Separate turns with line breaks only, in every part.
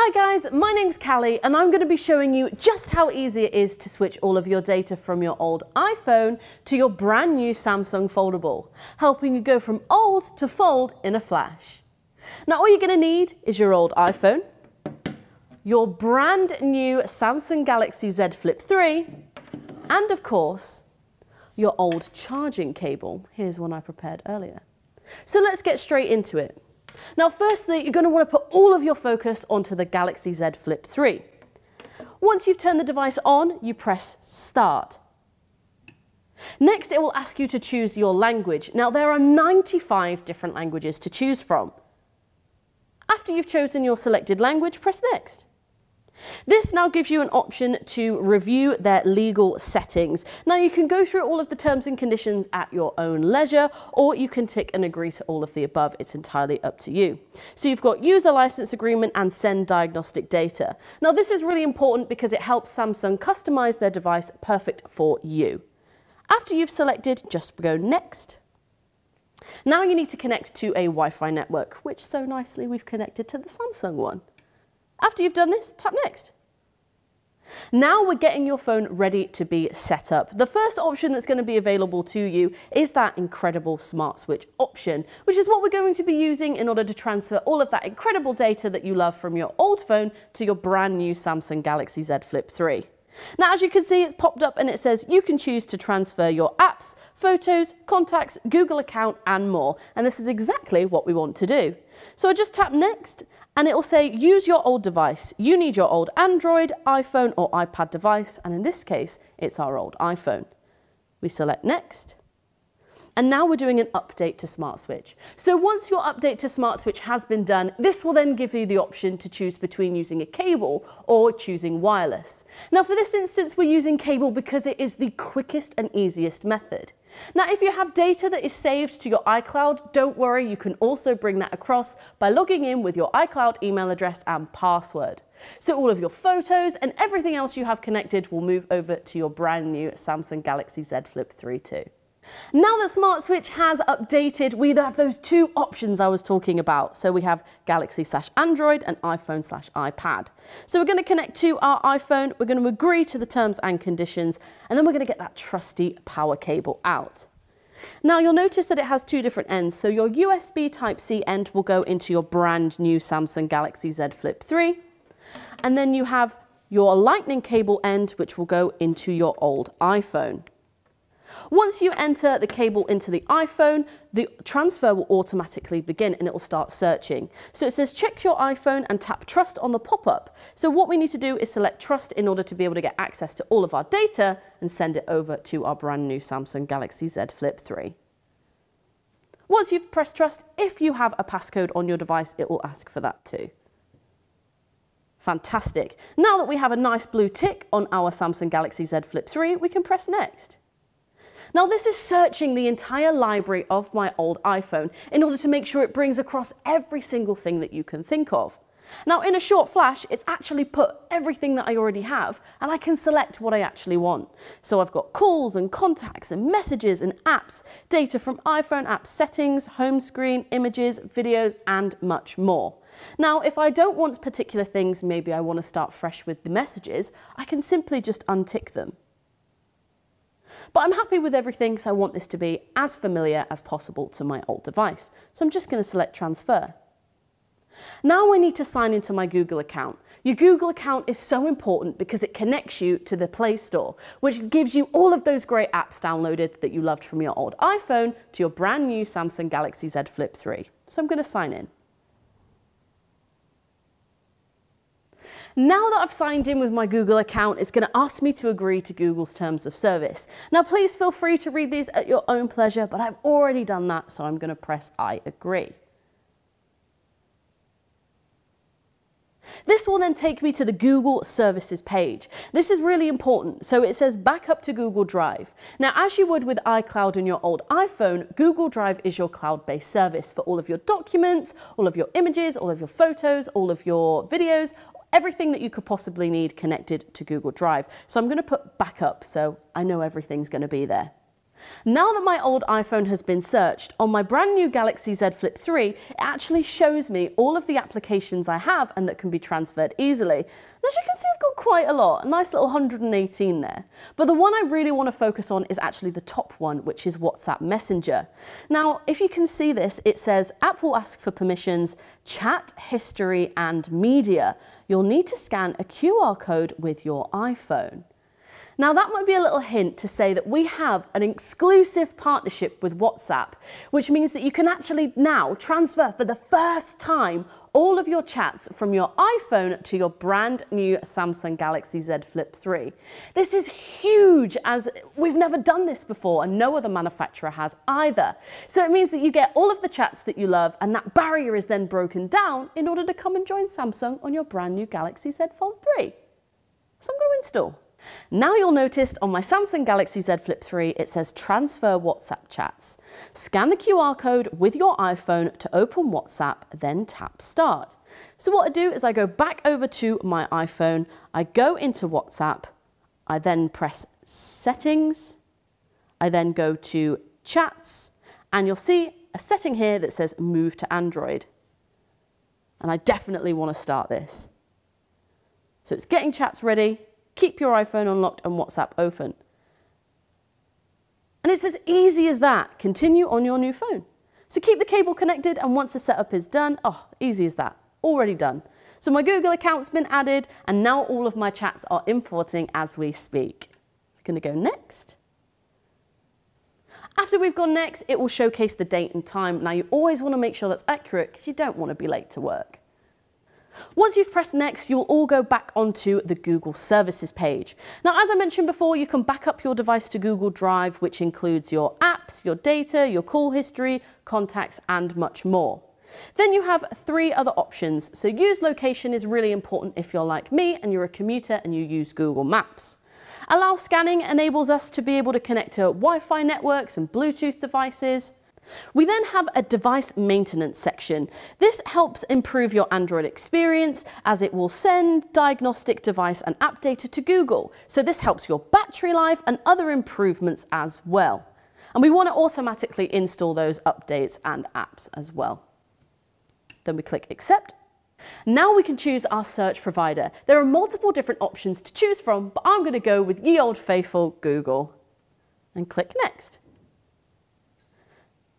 Hi guys, my name's Callie and I'm going to be showing you just how easy it is to switch all of your data from your old iPhone to your brand new Samsung Foldable, helping you go from old to fold in a flash. Now all you're going to need is your old iPhone, your brand new Samsung Galaxy Z Flip 3, and of course, your old charging cable. Here's one I prepared earlier. So let's get straight into it. Now, firstly, you're going to want to put all of your focus onto the Galaxy Z Flip 3. Once you've turned the device on, you press Start. Next, it will ask you to choose your language. Now, there are 95 different languages to choose from. After you've chosen your selected language, press Next. This now gives you an option to review their legal settings. Now you can go through all of the terms and conditions at your own leisure, or you can tick and agree to all of the above. It's entirely up to you. So you've got user license agreement and send diagnostic data. Now this is really important because it helps Samsung customize their device perfect for you. After you've selected, just go next. Now you need to connect to a Wi-Fi network, which so nicely we've connected to the Samsung one. After you've done this, tap next. Now we're getting your phone ready to be set up. The first option that's going to be available to you is that incredible smart switch option, which is what we're going to be using in order to transfer all of that incredible data that you love from your old phone to your brand new Samsung Galaxy Z Flip 3. Now, as you can see, it's popped up and it says you can choose to transfer your apps, photos, contacts, Google account, and more. And this is exactly what we want to do. So I just tap next and it will say use your old device. You need your old Android, iPhone or iPad device. And in this case, it's our old iPhone. We select next and now we're doing an update to Smart Switch. So once your update to Smart Switch has been done, this will then give you the option to choose between using a cable or choosing wireless. Now for this instance, we're using cable because it is the quickest and easiest method. Now, if you have data that is saved to your iCloud, don't worry, you can also bring that across by logging in with your iCloud email address and password. So all of your photos and everything else you have connected will move over to your brand new Samsung Galaxy Z Flip 3 too. Now that Smart Switch has updated, we have those two options I was talking about. So we have Galaxy slash Android and iPhone slash iPad. So we're going to connect to our iPhone, we're going to agree to the terms and conditions, and then we're going to get that trusty power cable out. Now you'll notice that it has two different ends. So your USB Type-C end will go into your brand new Samsung Galaxy Z Flip 3. And then you have your lightning cable end, which will go into your old iPhone. Once you enter the cable into the iPhone, the transfer will automatically begin and it will start searching. So it says check your iPhone and tap trust on the pop-up. So what we need to do is select trust in order to be able to get access to all of our data and send it over to our brand new Samsung Galaxy Z Flip 3. Once you've pressed trust, if you have a passcode on your device, it will ask for that too. Fantastic. Now that we have a nice blue tick on our Samsung Galaxy Z Flip 3, we can press next. Now this is searching the entire library of my old iPhone in order to make sure it brings across every single thing that you can think of. Now in a short flash, it's actually put everything that I already have and I can select what I actually want. So I've got calls and contacts and messages and apps, data from iPhone app settings, home screen, images, videos and much more. Now if I don't want particular things, maybe I want to start fresh with the messages, I can simply just untick them. But I'm happy with everything, so I want this to be as familiar as possible to my old device. So I'm just going to select transfer. Now I need to sign into my Google account. Your Google account is so important because it connects you to the Play Store, which gives you all of those great apps downloaded that you loved from your old iPhone to your brand new Samsung Galaxy Z Flip 3. So I'm going to sign in. Now that I've signed in with my Google account, it's going to ask me to agree to Google's terms of service. Now, please feel free to read these at your own pleasure, but I've already done that, so I'm going to press I agree. This will then take me to the Google Services page. This is really important. So it says backup to Google Drive. Now, as you would with iCloud on your old iPhone, Google Drive is your cloud-based service for all of your documents, all of your images, all of your photos, all of your videos, everything that you could possibly need connected to Google Drive. So I'm going to put backup so I know everything's going to be there. Now that my old iPhone has been searched, on my brand new Galaxy Z Flip 3, it actually shows me all of the applications I have and that can be transferred easily. As you can see, I've got quite a lot, a nice little 118 there. But the one I really want to focus on is actually the top one, which is WhatsApp Messenger. Now, if you can see this, it says app will ask for permissions, chat, history, and media. You'll need to scan a QR code with your iPhone. Now that might be a little hint to say that we have an exclusive partnership with WhatsApp, which means that you can actually now transfer for the first time all of your chats from your iPhone to your brand new Samsung Galaxy Z Flip 3. This is huge as we've never done this before and no other manufacturer has either. So it means that you get all of the chats that you love and that barrier is then broken down in order to come and join Samsung on your brand new Galaxy Z Fold 3. So I'm going to install. Now you'll notice on my Samsung Galaxy Z Flip 3 it says transfer WhatsApp chats. Scan the QR code with your iPhone to open WhatsApp, then tap start. So what I do is I go back over to my iPhone, I go into WhatsApp, I then press settings, I then go to chats, and you'll see a setting here that says move to Android. And I definitely want to start this. So it's getting chats ready, Keep your iPhone unlocked and WhatsApp open. And it's as easy as that. Continue on your new phone. So keep the cable connected and once the setup is done, oh, easy as that, already done. So my Google account's been added and now all of my chats are importing as we speak. We're gonna go next. After we've gone next, it will showcase the date and time. Now you always wanna make sure that's accurate because you don't wanna be late to work. Once you've pressed next, you'll all go back onto the Google Services page. Now, as I mentioned before, you can back up your device to Google Drive, which includes your apps, your data, your call history, contacts, and much more. Then you have three other options. So use location is really important if you're like me and you're a commuter and you use Google Maps. Allow scanning enables us to be able to connect to Wi-Fi networks and Bluetooth devices. We then have a device maintenance section. This helps improve your Android experience as it will send diagnostic device and app data to Google. So this helps your battery life and other improvements as well. And we want to automatically install those updates and apps as well. Then we click accept. Now we can choose our search provider. There are multiple different options to choose from, but I'm going to go with ye old faithful Google and click next.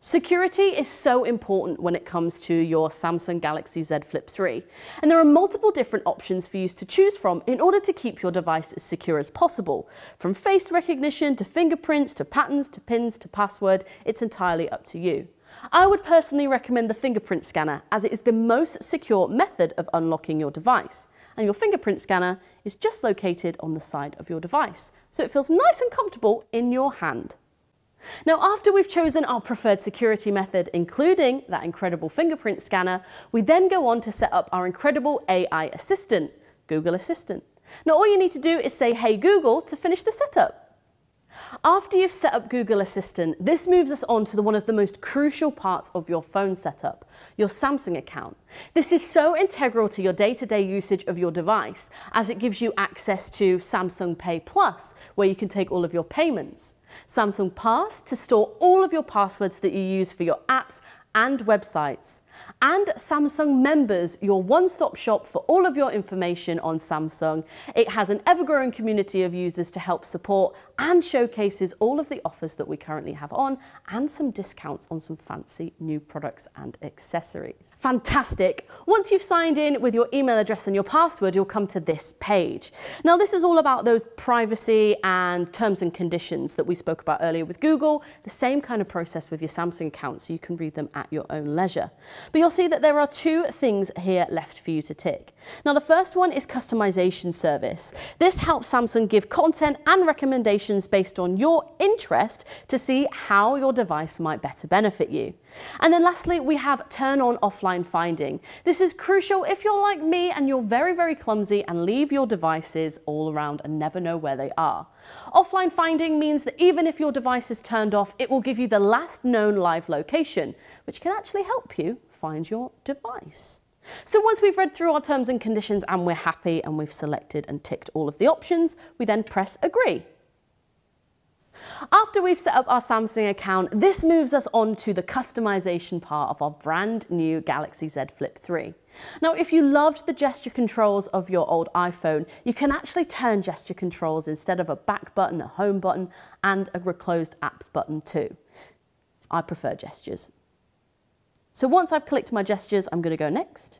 Security is so important when it comes to your Samsung Galaxy Z Flip 3, and there are multiple different options for you to choose from in order to keep your device as secure as possible. From face recognition to fingerprints to patterns to pins to password, it's entirely up to you. I would personally recommend the fingerprint scanner as it is the most secure method of unlocking your device. And your fingerprint scanner is just located on the side of your device, so it feels nice and comfortable in your hand. Now, after we've chosen our preferred security method, including that incredible fingerprint scanner, we then go on to set up our incredible AI assistant, Google Assistant. Now, all you need to do is say, hey Google, to finish the setup. After you've set up Google Assistant, this moves us on to the, one of the most crucial parts of your phone setup, your Samsung account. This is so integral to your day-to-day -day usage of your device as it gives you access to Samsung Pay Plus, where you can take all of your payments. Samsung Pass to store all of your passwords that you use for your apps and websites. And Samsung Members, your one-stop shop for all of your information on Samsung. It has an ever-growing community of users to help support and showcases all of the offers that we currently have on and some discounts on some fancy new products and accessories. Fantastic. Once you've signed in with your email address and your password, you'll come to this page. Now, this is all about those privacy and terms and conditions that we spoke about earlier with Google, the same kind of process with your Samsung account, so you can read them at your own leisure. But you'll see that there are two things here left for you to tick. Now, the first one is customization service. This helps Samsung give content and recommendations based on your interest to see how your device might better benefit you. And then lastly, we have turn on offline finding. This is crucial if you're like me and you're very, very clumsy and leave your devices all around and never know where they are. Offline finding means that even if your device is turned off, it will give you the last known live location, which can actually help you find your device. So once we've read through our terms and conditions and we're happy and we've selected and ticked all of the options, we then press agree. After we've set up our Samsung account, this moves us on to the customization part of our brand new Galaxy Z Flip 3. Now, if you loved the gesture controls of your old iPhone, you can actually turn gesture controls instead of a back button, a home button, and a closed apps button too. I prefer gestures. So once I've clicked my gestures, I'm going to go next.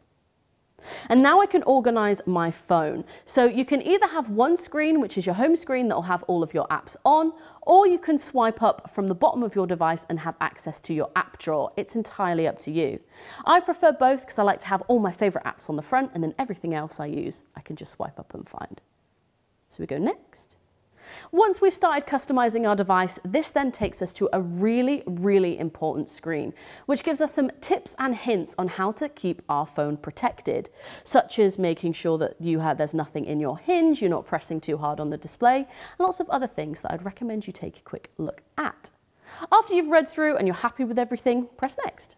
And now I can organize my phone. So you can either have one screen, which is your home screen that will have all of your apps on, or you can swipe up from the bottom of your device and have access to your app drawer. It's entirely up to you. I prefer both because I like to have all my favorite apps on the front and then everything else I use, I can just swipe up and find. So we go next. Once we've started customizing our device, this then takes us to a really, really important screen, which gives us some tips and hints on how to keep our phone protected, such as making sure that you have, there's nothing in your hinge, you're not pressing too hard on the display, and lots of other things that I'd recommend you take a quick look at. After you've read through and you're happy with everything, press next.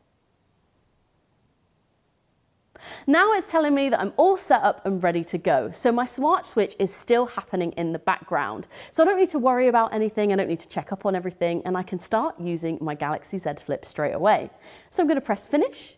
Now it's telling me that I'm all set up and ready to go. So my smart switch is still happening in the background. So I don't need to worry about anything. I don't need to check up on everything and I can start using my Galaxy Z Flip straight away. So I'm going to press finish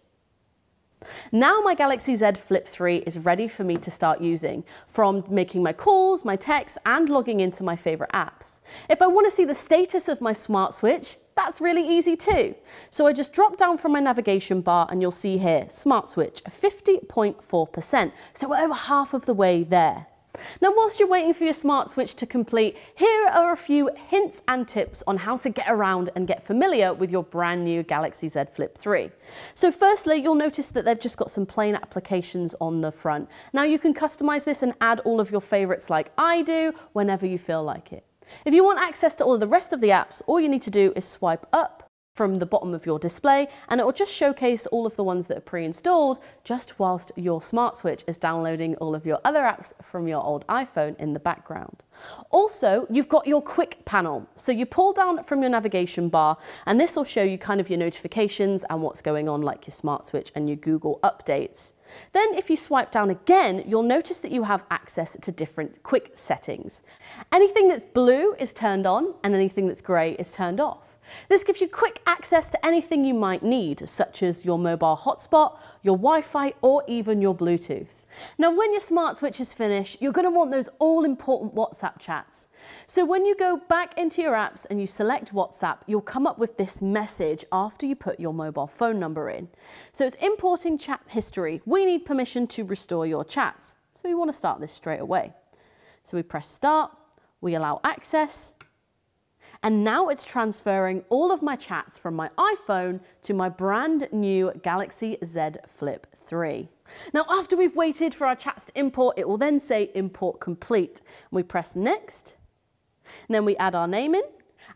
now my Galaxy Z Flip 3 is ready for me to start using, from making my calls, my texts, and logging into my favorite apps. If I want to see the status of my smart switch, that's really easy too. So I just drop down from my navigation bar and you'll see here, smart switch, 50.4%. So we're over half of the way there. Now, whilst you're waiting for your smart switch to complete, here are a few hints and tips on how to get around and get familiar with your brand new Galaxy Z Flip 3. So firstly, you'll notice that they've just got some plain applications on the front. Now you can customize this and add all of your favorites like I do whenever you feel like it. If you want access to all of the rest of the apps, all you need to do is swipe up from the bottom of your display and it will just showcase all of the ones that are pre-installed just whilst your smart switch is downloading all of your other apps from your old iPhone in the background. Also, you've got your quick panel. So you pull down from your navigation bar and this will show you kind of your notifications and what's going on like your smart switch and your Google updates. Then if you swipe down again, you'll notice that you have access to different quick settings. Anything that's blue is turned on and anything that's grey is turned off. This gives you quick access to anything you might need, such as your mobile hotspot, your Wi-Fi, or even your Bluetooth. Now, when your smart switch is finished, you're going to want those all-important WhatsApp chats. So when you go back into your apps and you select WhatsApp, you'll come up with this message after you put your mobile phone number in. So it's importing chat history. We need permission to restore your chats. So we want to start this straight away. So we press start, we allow access, and now it's transferring all of my chats from my iPhone to my brand new Galaxy Z Flip 3. Now, after we've waited for our chats to import, it will then say import complete. We press next, and then we add our name in.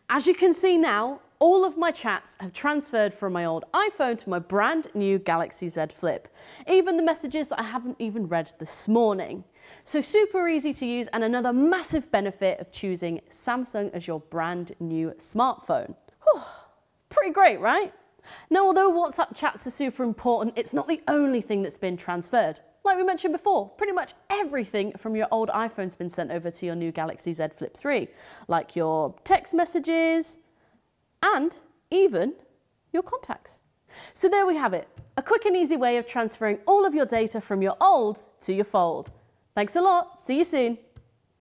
As you can see now, all of my chats have transferred from my old iPhone to my brand new Galaxy Z Flip. Even the messages that I haven't even read this morning. So super easy to use and another massive benefit of choosing Samsung as your brand new smartphone. Whew, pretty great, right? Now, although WhatsApp chats are super important, it's not the only thing that's been transferred. Like we mentioned before, pretty much everything from your old iPhone's been sent over to your new Galaxy Z Flip 3, like your text messages and even your contacts. So there we have it, a quick and easy way of transferring all of your data from your old to your fold. Thanks a lot. See you soon.